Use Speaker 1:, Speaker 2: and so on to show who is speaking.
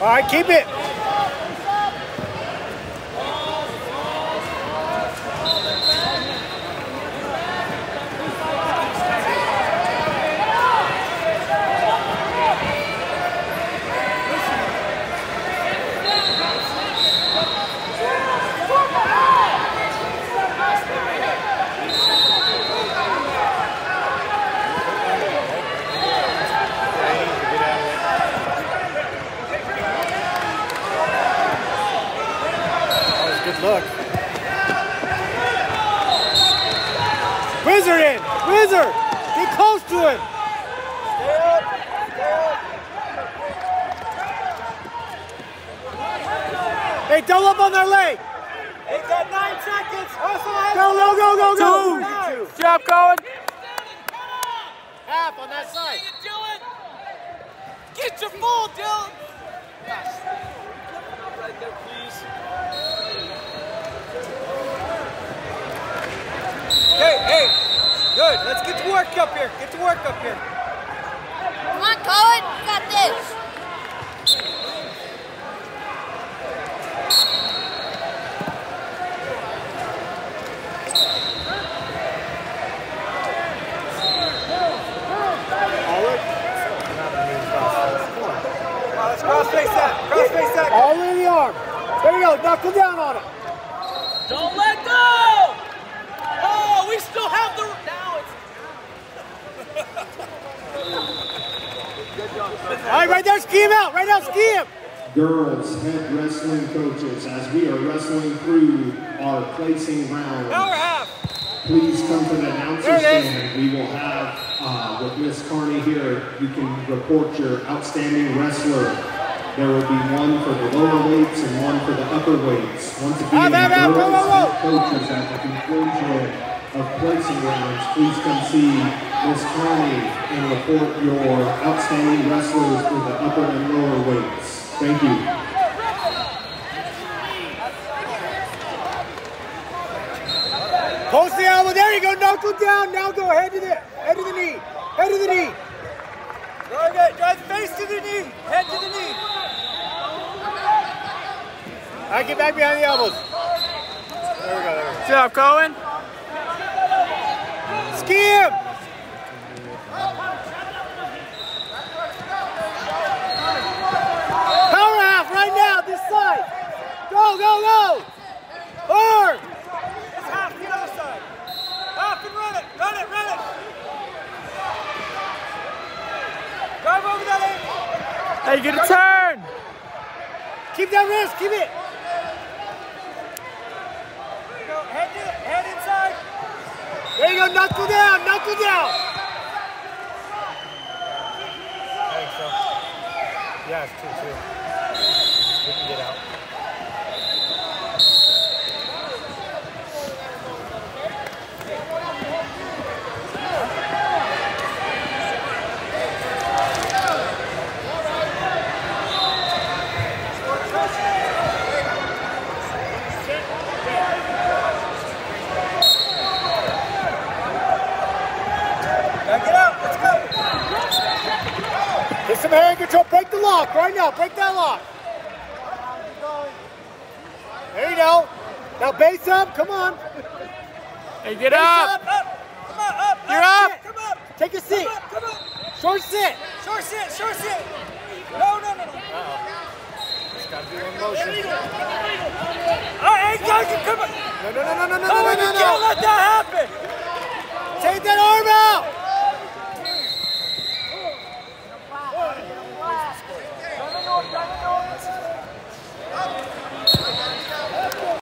Speaker 1: All right, keep it. Good look. Whizzer in! Whizzer! Get close to him!
Speaker 2: Stay up. Stay up.
Speaker 1: Hey, double up on their leg!
Speaker 2: They got nine seconds. Hustle,
Speaker 1: Go, go, go, go, go!
Speaker 2: Two.
Speaker 1: Two.
Speaker 3: Good job, Cohen.
Speaker 1: Half on that side.
Speaker 3: Dylan. Get your full, Dylan. Right there, please.
Speaker 2: Hey, hey. Good. Let's get to work up here. Get to work up here.
Speaker 4: Come on, Cohen. You got this.
Speaker 2: Come on, let's cross face that. Cross face that.
Speaker 1: All in the arm. There you go. Knuckle down on it.
Speaker 3: Don't let go. Oh, we still have the. Now it's.
Speaker 1: All right, right there. Ski him out. Right now, ski him.
Speaker 5: girls head wrestling coaches as we are wrestling through our placing rounds.
Speaker 2: Power half.
Speaker 5: Please come to the announcer
Speaker 1: There it is.
Speaker 5: stand. We will have, uh, with Miss Carney here, you can report your outstanding wrestler. There will be one for the lower weights and one for the upper weights. Once again,
Speaker 1: Out, out, out,
Speaker 5: girls
Speaker 1: whoa, whoa,
Speaker 5: head coaches at the conclusion of placing rounds, please come see Miss Carney and report your outstanding wrestlers for the upper and lower weights. Thank you.
Speaker 1: Post the elbow. There you go. Knuckle down. Now go head to the head to the knee. Head to the knee.
Speaker 2: Drive it. Drive face to the knee. Head to the knee.
Speaker 1: All right, get back behind the elbows. There we go. There we
Speaker 3: Good job, Cohen.
Speaker 1: go. Ski him. Power half right now. This side. Go, go, go. Hard.
Speaker 2: It's half the other side. Half and run it. Run it. Run it. Drive over that ankle.
Speaker 3: Hey, get a turn.
Speaker 1: Keep that wrist. Keep it.
Speaker 2: Go. Head to head inside.
Speaker 1: There you go. Knuckle down. Knuckle down. I think so. Yeah, it's two, two. We can get out.
Speaker 2: Back it out. Let's go.
Speaker 1: Get hand control. Break the lock right now. Break that lock. There you go. Now base up. Come on.
Speaker 3: Hey, get
Speaker 1: Base
Speaker 3: up.
Speaker 2: Up. Come on. Up.
Speaker 3: You're up.
Speaker 2: Come up.
Speaker 1: Take a seat.
Speaker 2: Come up. Come up.
Speaker 1: Short sit.
Speaker 2: Short sit. Short sit. No, no, no, no. All right, hey, guys, come on.
Speaker 1: No, no, no, no, no, no,
Speaker 2: Come
Speaker 1: no, no,
Speaker 2: you
Speaker 1: no.
Speaker 2: can't let that happen.